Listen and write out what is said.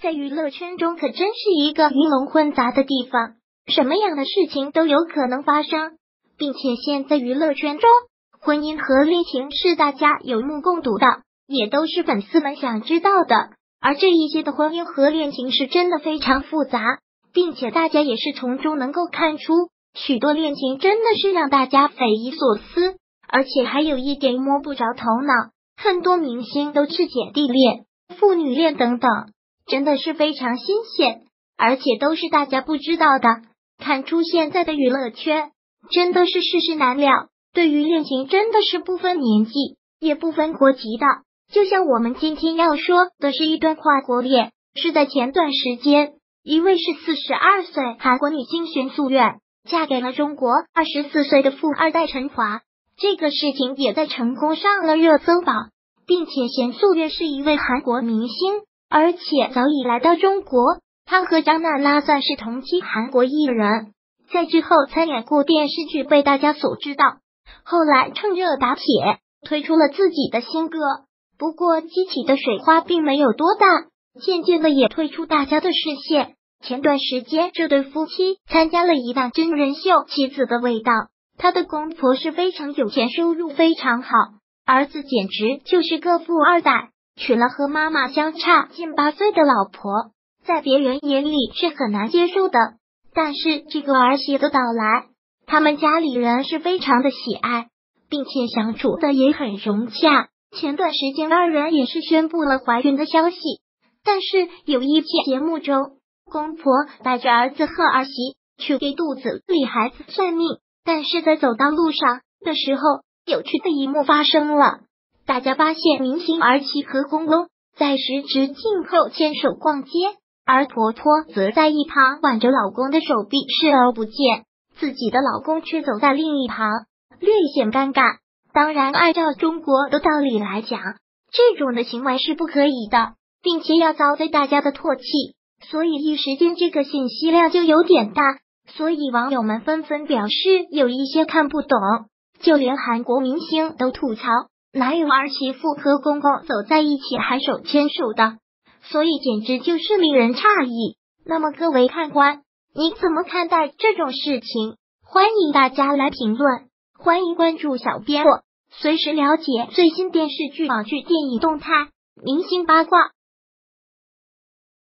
在娱乐圈中可真是一个鱼龙混杂的地方，什么样的事情都有可能发生，并且现在娱乐圈中，婚姻和恋情是大家有目共睹的，也都是粉丝们想知道的。而这一些的婚姻和恋情是真的非常复杂，并且大家也是从中能够看出，许多恋情真的是让大家匪夷所思，而且还有一点摸不着头脑。很多明星都是姐弟恋、父女恋等等，真的是非常新鲜，而且都是大家不知道的。看出现在的娱乐圈真的是世事难料，对于恋情真的是不分年纪，也不分国籍的。就像我们今天要说的是一段跨国恋，是在前段时间，一位是四十二岁韩国女星玄素苑嫁给了中国二十四岁的富二代陈华，这个事情也在成功上了热搜榜，并且玄素苑是一位韩国明星，而且早已来到中国，他和张娜拉算是同期韩国艺人，在之后参演过电视剧被大家所知道，后来趁热打铁推出了自己的新歌。不过，激起的水花并没有多大，渐渐的也退出大家的视线。前段时间，这对夫妻参加了一档真人秀《妻子的味道》，他的公婆是非常有钱，收入非常好，儿子简直就是个富二代，娶了和妈妈相差近八岁的老婆，在别人眼里是很难接受的。但是这个儿媳的到来，他们家里人是非常的喜爱，并且相处的也很融洽。前段时间，二人也是宣布了怀孕的消息，但是有一期节目中，公婆带着儿子和儿媳去给肚子里孩子算命，但是在走到路上的时候，有趣的一幕发生了。大家发现明星儿媳和公公在十指紧扣牵手逛街，而婆婆则在一旁挽着老公的手臂视而不见，自己的老公却走在另一旁，略显尴尬。当然，按照中国的道理来讲，这种的行为是不可以的，并且要遭罪大家的唾弃。所以一时间这个信息量就有点大，所以网友们纷纷表示有一些看不懂。就连韩国明星都吐槽，哪有儿媳妇和公公走在一起还手牵手的？所以简直就是令人诧异。那么各位看官，你怎么看待这种事情？欢迎大家来评论。欢迎关注小编，我随时了解最新电视剧、网剧、电影动态、明星八卦。